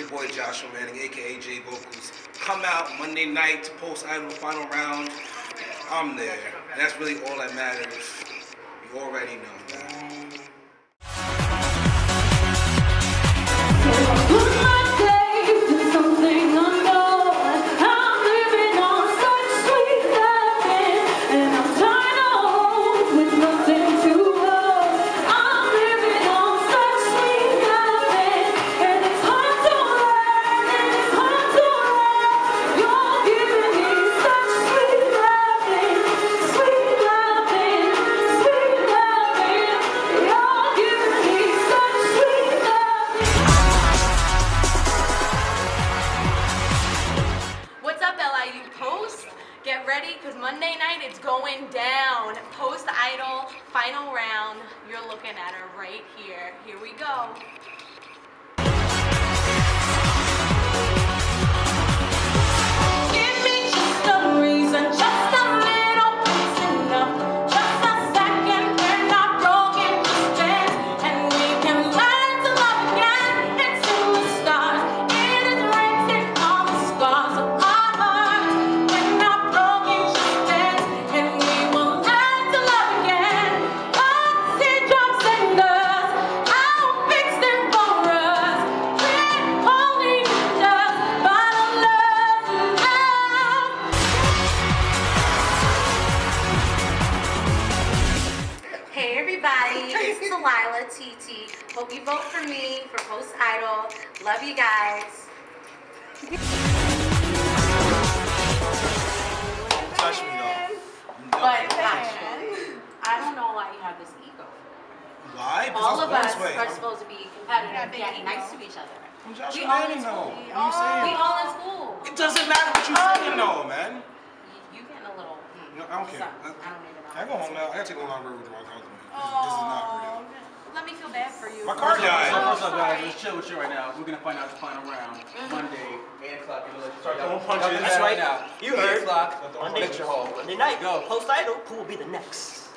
your boy Joshua Manning, aka J Vocals. Come out Monday night to post idol final round. I'm there. That's really all that matters. You already know. Ready because Monday night it's going down. Post Idol final round. You're looking at her right here. Here we go. Everybody, it's Delilah TT. Hope you vote for me for Post Idol. Love you guys. Touch me though. But actually, I don't know why you have this ego. Why? All of us way. are supposed to be competitive Yeah, and big be nice to each other. I'm Josh we all in school. What are you saying? We all in school. It doesn't matter what you oh. saying though, man. You, you getting a little. hmm, No, I don't care. something. I don't even know. I go home now. I gotta take a long road with out to me. This, this is not oh, real. Let me feel bad for you. My car So died. first up, guys, sorry. let's chill with you right now. We're gonna find out the final round mm-hmm. Monday, eight o'clock You're gonna Start throwing punches. That's right now. You Eight heard. o'clock, Monday, lecture hall. Monday night, Go. post idol, who will be the next?